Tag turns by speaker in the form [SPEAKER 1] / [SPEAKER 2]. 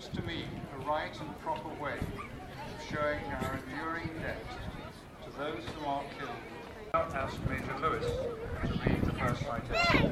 [SPEAKER 1] seems to me a right and proper way of showing our enduring debt to those who are killed. Not ask Major Lewis to read the first citation.